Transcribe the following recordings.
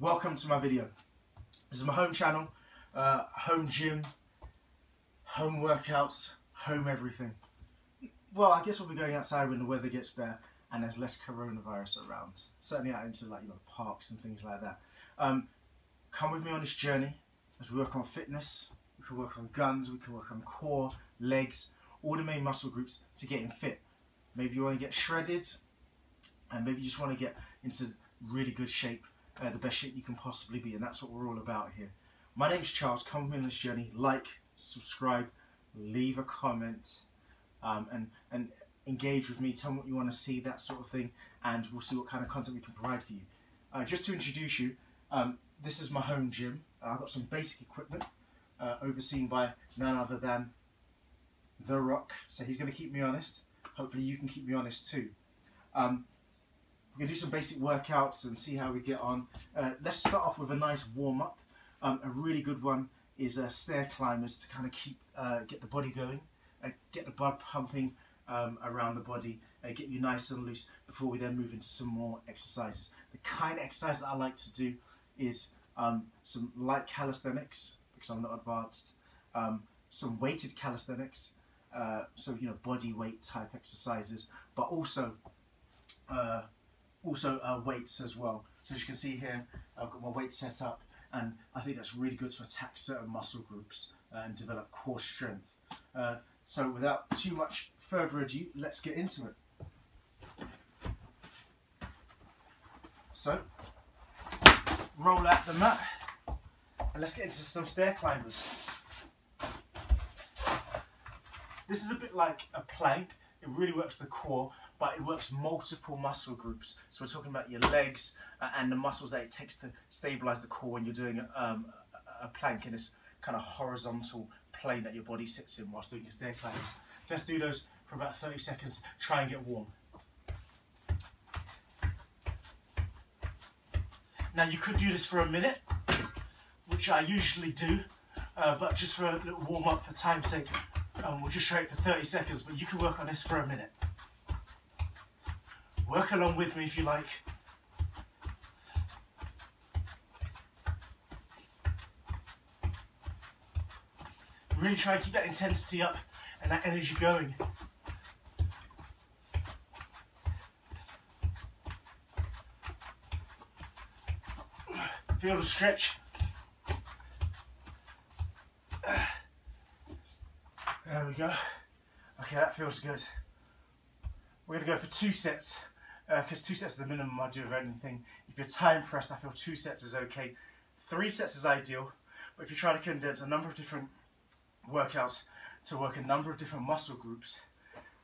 welcome to my video. This is my home channel, uh, home gym, home workouts, home everything. Well, I guess we'll be going outside when the weather gets better and there's less coronavirus around. Certainly out into like you know parks and things like that. Um, come with me on this journey as we work on fitness. We can work on guns, we can work on core, legs, all the main muscle groups to getting fit. Maybe you want to get shredded, and maybe you just want to get into really good shape, uh, the best shape you can possibly be, and that's what we're all about here. My name's Charles. Come on this journey. Like, subscribe, leave a comment, um, and and engage with me. Tell me what you want to see, that sort of thing, and we'll see what kind of content we can provide for you. Uh, just to introduce you, um, this is my home gym. Uh, I've got some basic equipment uh, overseen by none other than The Rock. So he's going to keep me honest. Hopefully you can keep me honest too. Um, we're going to do some basic workouts and see how we get on. Uh, let's start off with a nice warm up. Um, a really good one is uh, stair climbers to kind of keep uh, get the body going, uh, get the blood pumping um, around the body, uh, get you nice and loose before we then move into some more exercises. The kind of exercise that I like to do is um, some light calisthenics because I'm not advanced, um, some weighted calisthenics, uh, so you know body weight type exercises, but also uh, also uh, weights as well. So as you can see here, I've got my weight set up, and I think that's really good to attack certain muscle groups uh, and develop core strength. Uh, so without too much further ado, let's get into it. So roll out the mat and let's get into some stair climbers. This is a bit like a plank. It really works the core, but it works multiple muscle groups. So we're talking about your legs uh, and the muscles that it takes to stabilize the core when you're doing um, a plank in this kind of horizontal plane that your body sits in whilst doing your stair climbers. Just do those for about 30 seconds. Try and get warm. Now you could do this for a minute, which I usually do, uh, but just for a little warm up for time's sake, um, we'll just show it for 30 seconds, but you can work on this for a minute. Work along with me if you like. Really try and keep that intensity up and that energy going. Feel the stretch. There we go. Okay, that feels good. We're gonna go for two sets, because uh, two sets is the minimum I do of anything. If you're time pressed, I feel two sets is okay. Three sets is ideal, but if you're trying to condense a number of different workouts to work a number of different muscle groups,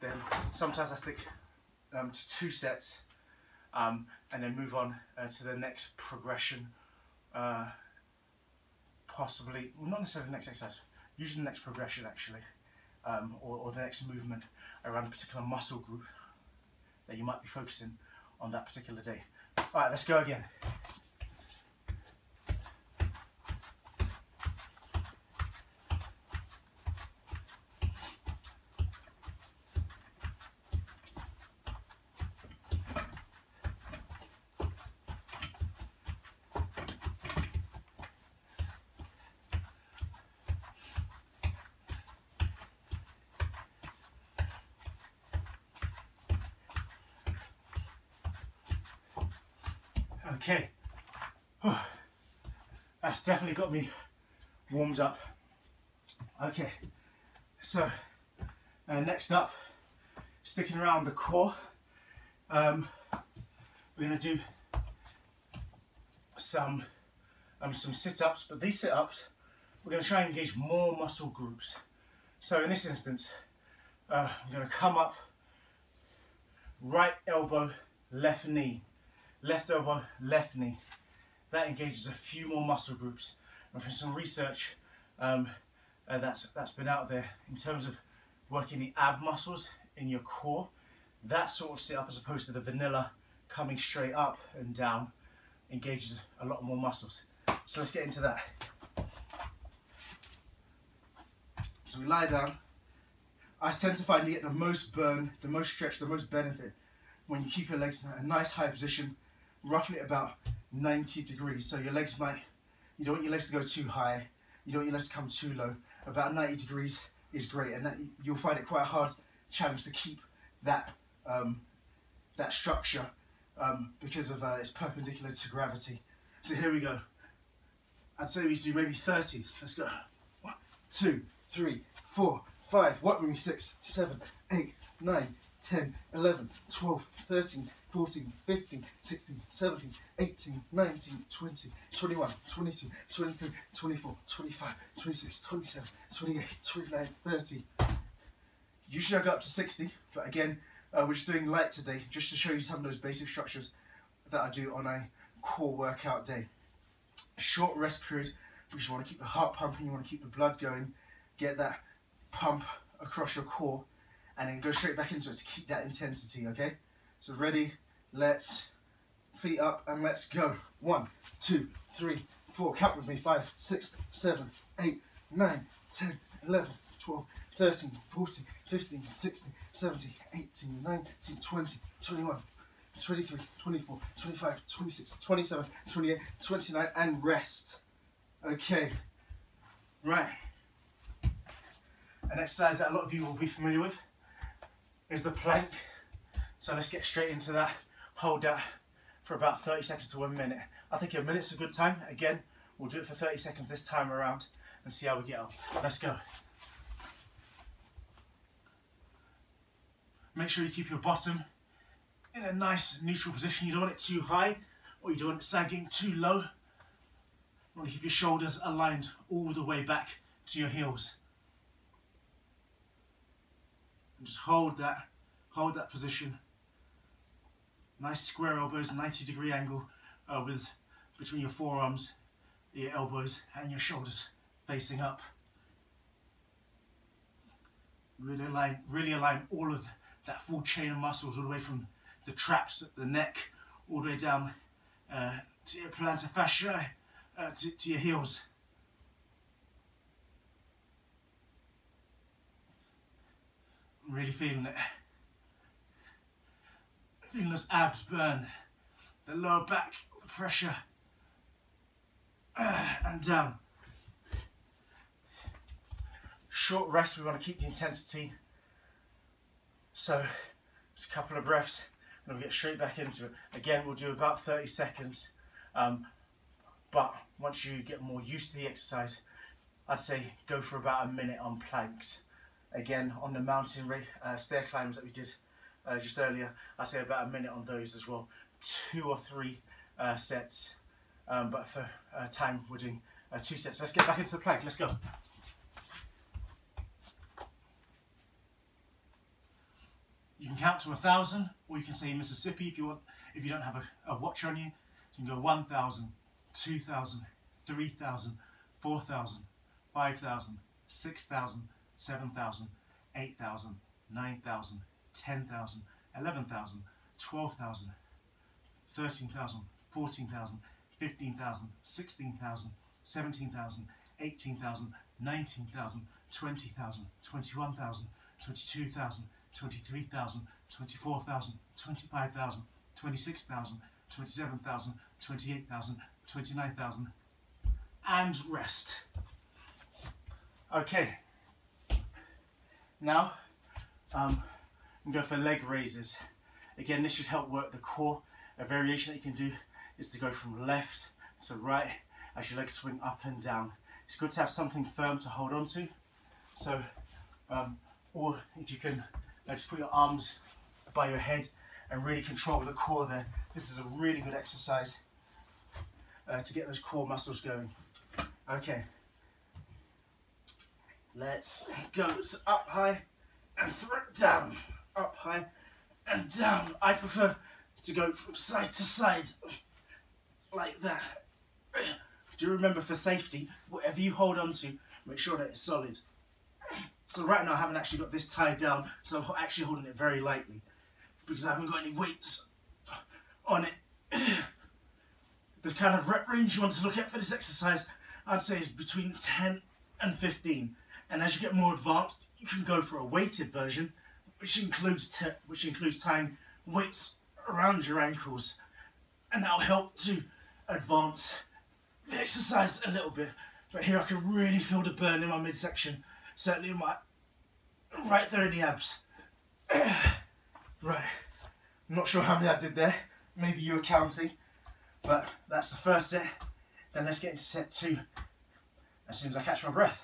then sometimes I stick um, to two sets um, and then move on uh, to the next progression uh, possibly, well, not necessarily the next exercise, usually the next progression actually, um, or, or the next movement around a particular muscle group that you might be focusing on that particular day. Alright, let's go again. Okay, that's definitely got me warmed up. Okay, so uh, next up, sticking around the core, um, we're going to do some um, some sit-ups, but these sit-ups, we're going to try and engage more muscle groups. So in this instance, uh, I'm going to come up, right elbow, left knee, left elbow, left knee. That engages a few more muscle groups. And from some research um, uh, that's, that's been out there in terms of working the ab muscles in your core, that sort of sit up as opposed to the vanilla coming straight up and down engages a lot more muscles. So let's get into that. So we lie down. I tend to find you get the most burn, the most stretch, the most benefit when you keep your legs in a nice high position roughly about 90 degrees. So your legs might, you don't want your legs to go too high. You don't want your legs to come too low. About 90 degrees is great. And that, you'll find it quite a hard challenge to keep that, um, that structure um, because of uh, it's perpendicular to gravity. So here we go. I'd say we do maybe 30. Let's go. One, two, three, four, five. What? Six, seven, eight, nine, 10, 11, 12, 13, 14, 15, 16, 17, 18, 19, 20, 21, 22, 23, 24, 25, 26, 27, 28, 29, 30. Usually I go up to 60, but again, uh, we're just doing light today, just to show you some of those basic structures that I do on a core workout day. Short rest period, because you want to keep the heart pumping, you want to keep the blood going, get that pump across your core, and then go straight back into it to keep that intensity, okay? So ready, let's, feet up and let's go. One, two, three, four, count with me, five, six, seven, eight, nine, 10, 11, 12, 13, 14, 15, 16, 17, 18, 19, 20, 21, 23, 24, 25, 26, 27, 28, 29, and rest. Okay, right. An exercise that a lot of you will be familiar with is the plank. So let's get straight into that. Hold that for about 30 seconds to one minute. I think a minute's a good time. Again, we'll do it for 30 seconds this time around and see how we get on. Let's go. Make sure you keep your bottom in a nice neutral position. You don't want it too high or you don't want it sagging too low. You want to keep your shoulders aligned all the way back to your heels. And just hold that, hold that position. Nice square elbows, 90 degree angle uh, with between your forearms, your elbows and your shoulders facing up. Really align, really align all of that full chain of muscles all the way from the traps, at the neck, all the way down uh, to your plantar fascia, uh, to, to your heels. Really feeling it. Feeling those abs burn, the lower back, the pressure, and down. Short rest, we want to keep the intensity. So, just a couple of breaths, and we'll get straight back into it. Again, we'll do about 30 seconds, um, but once you get more used to the exercise, I'd say go for about a minute on planks again on the mountain uh, stair climbs that we did uh, just earlier. I say about a minute on those as well. Two or three uh, sets, um, but for uh, time we're doing uh, two sets. Let's get back into the plank. Let's go. You can count to a thousand, or you can say Mississippi if you want. If you don't have a, a watch on you, you can go 1,000, 2,000, 3,000, 4,000, 5,000, 6,000, 7,000, 8,000, 9,000, 10,000, 11,000, 12,000, 13,000, 14,000, 15,000, 16,000, 17,000, 18,000, 19,000, 20,000, 21,000, 22,000, 23,000, 24,000, 25,000, 26,000, 27,000, 28,000, 29,000, and rest. Okay, now, um, I'm going for leg raises. Again, this should help work the core. A variation that you can do is to go from left to right as your legs swing up and down. It's good to have something firm to hold on to. So, um, or if you can uh, just put your arms by your head and really control the core there. This is a really good exercise uh, to get those core muscles going. Okay. Let's go so up high and throw it down. Up high and down. I prefer to go from side to side like that. Do remember for safety, whatever you hold on to, make sure that it's solid. So right now I haven't actually got this tied down, so I'm actually holding it very lightly because I haven't got any weights on it. the kind of rep range you want to look at for this exercise, I'd say is between 10 and 15. And as you get more advanced, you can go for a weighted version, which includes which includes tying weights around your ankles, and that'll help to advance the exercise a little bit. But here I can really feel the burn in my midsection, certainly in my right there in the abs. right, I'm not sure how many I did there. Maybe you were counting, but that's the first set. Then let's get into set two as soon as I catch my breath.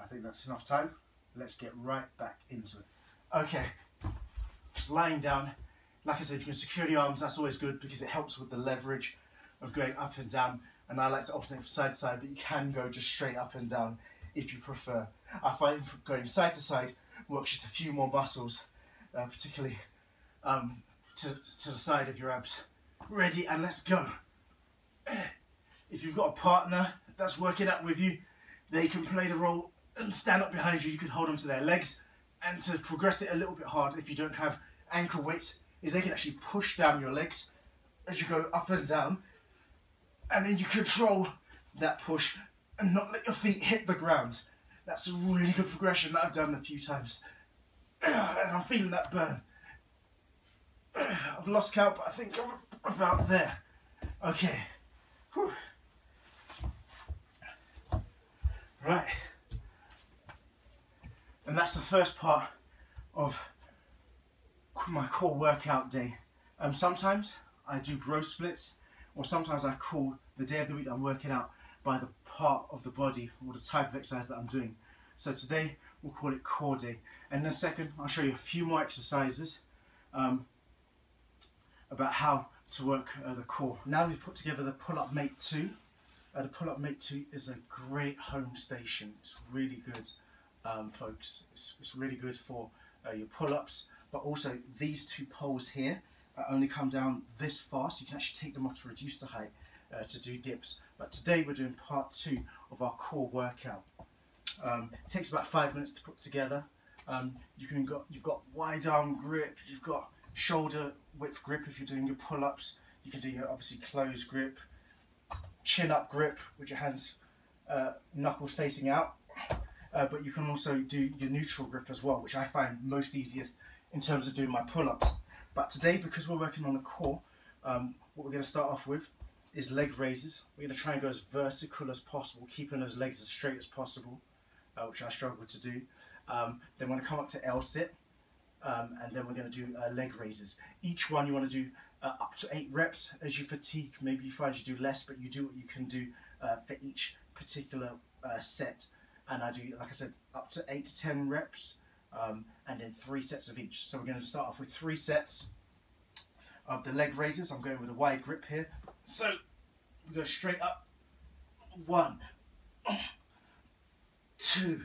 I think that's enough time. Let's get right back into it. Okay, just lying down. Like I said, if you can secure the arms, that's always good because it helps with the leverage of going up and down. And I like to alternate from side to side, but you can go just straight up and down if you prefer. I find going side to side works just a few more muscles, uh, particularly um, to, to the side of your abs. Ready and let's go. If you've got a partner that's working out with you, they can play the role and stand up behind you. You can hold onto their legs and to progress it a little bit harder if you don't have ankle weights is they can actually push down your legs as you go up and down and then you control that push and not let your feet hit the ground. That's a really good progression that I've done a few times. And I'm feeling that burn. I've lost count, but I think I'm about there. Okay. Whew. Right. And that's the first part of my core workout day. Um, sometimes I do growth splits, or sometimes I call the day of the week I'm working out by the part of the body or the type of exercise that I'm doing. So today we'll call it core day. And in a second I'll show you a few more exercises um, about how to work uh, the core. Now we put together the pull-up mate 2. Uh, the pull-up mate 2 is a great home station. It's really good, um, folks. It's, it's, really good for uh, your pull-ups, but also these two poles here uh, only come down this far, so you can actually take them off to reduce the height uh, to do dips. But today we're doing part two of our core workout. Um, it takes about five minutes to put together. Um, you can got you've got wide arm grip, you've got shoulder width grip if you're doing your pull-ups. You can do your obviously closed grip, chin up grip with your hands uh, knuckles facing out. Uh, but you can also do your neutral grip as well, which I find most easiest in terms of doing my pull-ups. But today, because we're working on the core, um, what we're going to start off with is leg raises. We're going to try and go as vertical as possible, keeping those legs as straight as possible, uh, which I struggle to do. Um, then we're going to come up to L sit, um, and then we're going to do uh, leg raises. Each one you want to do uh, up to eight reps. As you fatigue, maybe you find you do less, but you do what you can do uh, for each particular uh, set. And I do, like I said, up to eight to ten reps, um, and then three sets of each. So we're going to start off with three sets of the leg raises. I'm going with a wide grip here. So we go straight up. One, two,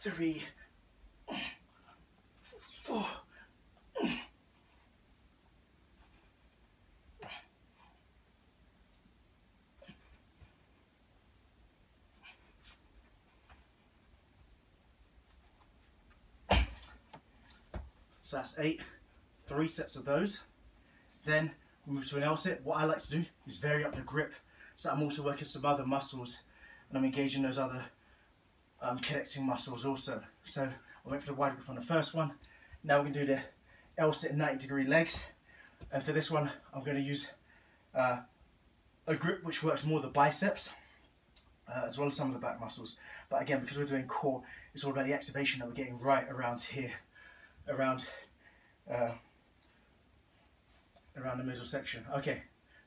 three, four. So that's eight, three sets of those. Then we move to an L sit. What I like to do is vary up the grip. So I'm also working some other muscles and I'm engaging those other um, connecting muscles also. So I went for the wide grip on the first one. Now we're to do the L sit 90 degree legs. And for this one, I'm going to use uh, a grip which works more the biceps uh, as well as some of the back muscles. But again, because we're doing core, it's all about the activation that we're getting right around here, around uh, around the middle section. Okay,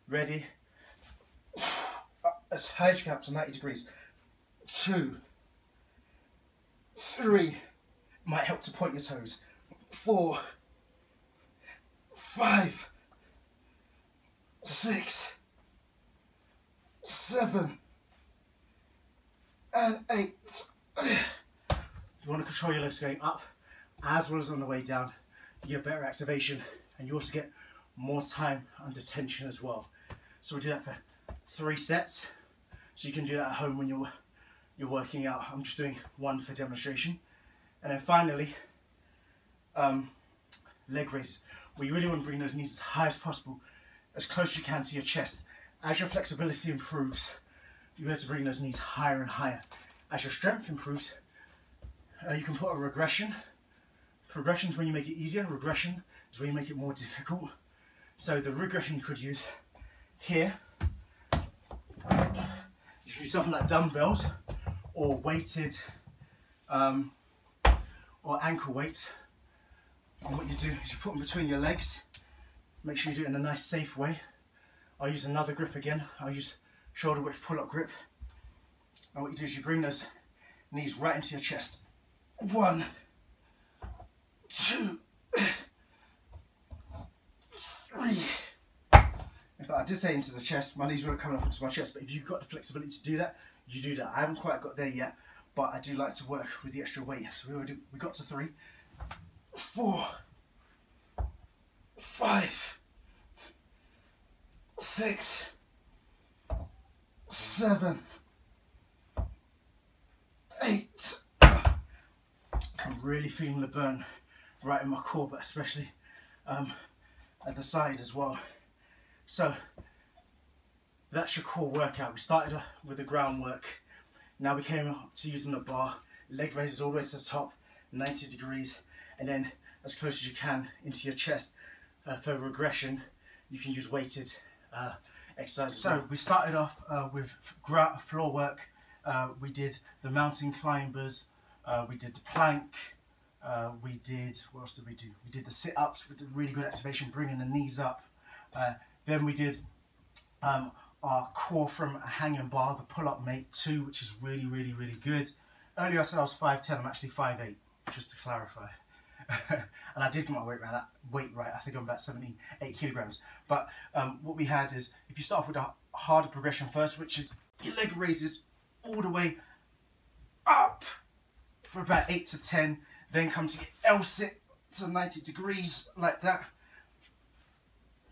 ready? Up as high as you can up to 90 degrees. Two, three, might help to point your toes. Four, five, six, seven, and eight. You want to control your legs going up as well as on the way down. You get better activation and you also get more time under tension as well. So we do that for three sets. So you can do that at home when you're you're working out. I'm just doing one for demonstration. And then finally, um, leg raises. We really want to bring those knees as high as possible, as close as you can to your chest. As your flexibility improves, you have to bring those knees higher and higher. As your strength improves, uh, you can put a regression. Progression is when you make it easier. Regression is when you make it more difficult. So the regression you could use here, you can use something like dumbbells or weighted um, or ankle weights. And what you do is you put them between your legs. Make sure you do it in a nice safe way. I'll use another grip again. I'll use shoulder width pull-up grip. And what you do is you bring those knees right into your chest. One, two, three. In fact, I did say into the chest, my knees weren't coming up into my chest, but if you've got the flexibility to do that, you do that. I haven't quite got there yet, but I do like to work with the extra weight. So we already we got to three, four, five, six, seven, eight. I'm really feeling the burn right in my core, but especially um, at the side as well. So that's your core workout. We started with the groundwork. Now we came to using the bar, leg raises all the way to the top, 90 degrees, and then as close as you can into your chest. Uh, for regression, you can use weighted uh, exercises. So we started off uh, with floor work. Uh, we did the mountain climbers, uh, we did the plank, uh, we did, what else did we do? We did the sit-ups with the really good activation, bringing the knees up. then we did um, our core from a hanging bar, the pull-up mate 2, which is really, really, really good. Earlier I said I was 5'10", I'm actually 5'8", just to clarify. and I did my weight right, that weight right, I think I'm about 78 kilograms. But um, what we had is, if you start off with a harder progression first, which is your leg raises all the way up for about 8 to 10, then come to L sit to 90 degrees like that.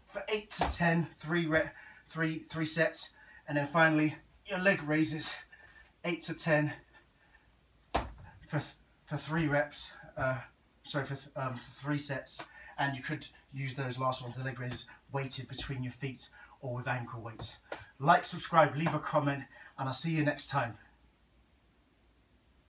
For 8 to 10, three rep three, three sets. And then finally, your leg raises, eight to 10 for, for three reps, uh, sorry, for, um, for three sets. And you could use those last ones, the leg raises, weighted between your feet or with ankle weights. Like, subscribe, leave a comment, and I'll see you next time.